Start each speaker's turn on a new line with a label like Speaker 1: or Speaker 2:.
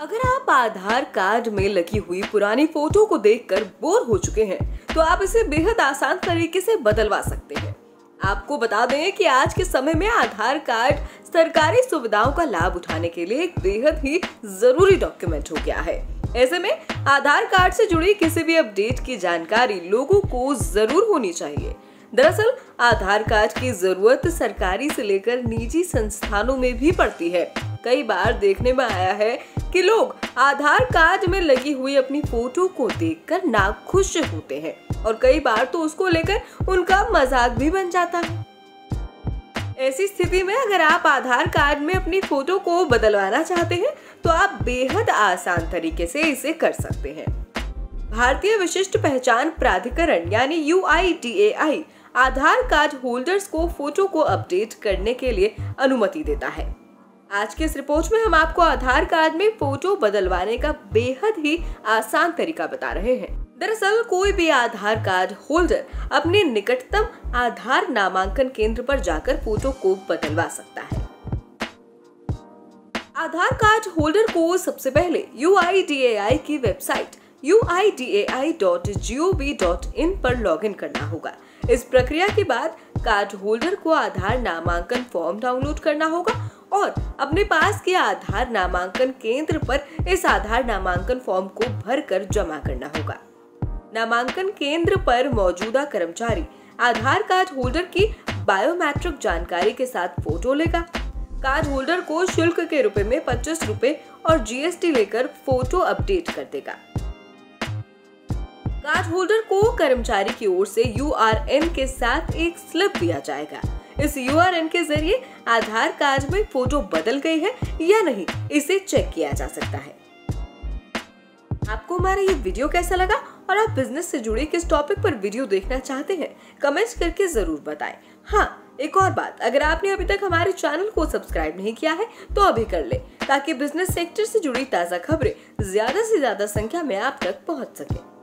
Speaker 1: अगर आप आधार कार्ड में लगी हुई पुरानी फ़ोटो को देखकर बोर हो चुके हैं तो आप इसे बेहद आसान तरीके से बदलवा सकते हैं। आपको बता दें कि आज के समय में आधार कार्ड सरकारी सुविधाओं का लाभ उठाने के लिए एक बेहद ही ज़रूरी डॉक्यूमेंट हो गया है। ऐसे में, आधार कार्ड से जुड़ी किसी भी अपडेट की जानकारी लोगों को ज़रूर होनी चाहिए। दरअसल, आधार कार्ड की ज़रूरत सरकारी से लेकर निजी संस्थानों में भी पड़ती है। कई बार देखने में आया है कि लोग आधार कार्ड में लगी हुई अपनी फ़ोटो को देखकर नाखुश होते हैं और कई बार तो उसको लेकर उनका मज़ाक भी बन जाता है। ऐसी स्थिति में अगर आप आधार कार्ड में अपनी फ़ोटो को बदलवाना चाहते हैं तो आप बेहद आसान तरीके से इसे कर सकते हैं। भारतीय विशिष्ट पहचान प्राधिकरण यानी यू आधार कार्ड होल्डर्स को फ़ोटो को अपडेट करने के लिए अनुमति देता है। आज के इस रिपोर्ट में हम आपको आधार कार्ड में फ़ोटो बदलवाने का बेहद ही आसान तरीका बता रहे हैं। दरअसल, कोई भी आधार कार्ड होल्डर अपने निकटतम आधार नामांकन केंद्र पर जाकर फ़ोटो को बदलवा सकता है। आधार कार्ड होल्डर को सबसे पहले UIDAI की वेबसाइट इन पर लॉगिन करना होगा। इस प्रक्रिया के बाद कार्ड होल्डर को आधार नामांकन फॉर्म डाउनलोड करना होगा और अपने पास के आधार नामांकन केंद्र पर इस आधार नामांकन फॉर्म को भरकर जमा करना होगा। नामांकन केंद्र पर मौजूदा कर्मचारी आधार कार्ड होल्डर की बायोमेट्रिक जानकारी के साथ फ़ोटो लेगा। कार्ड होल्डर को शुल्क के रुपए में पच्चीस रूपए और जीएसटी लेकर फ़ोटो अपडेट कर देगा। कार्ड होल्डर को कर्मचारी की ओर से यूआरएन के साथ एक स्लिप दिया जाएगा। इस यूआरएन के ज़रिए आधार कार्ड में फ़ोटो बदल गई है या नहीं, इसे चेक किया जा सकता है। आपको हमारा ये वीडियो कैसा लगा और आप बिज़नेस से जुड़े किस टॉपिक पर वीडियो देखना चाहते हैं, कमेंट्स करके ज़रूर बताएँ। हाँ एक और बात, अगर आपने अभी तक हमारे चैनल को सब्सक्राइब नहीं किया है तो अभी कर ले, ताकि बिज़नेस सेक्टर से जुड़ी ताज़ा खबरें ज़्यादा से ज़्यादा संख्या में आप तक पहुँच सके।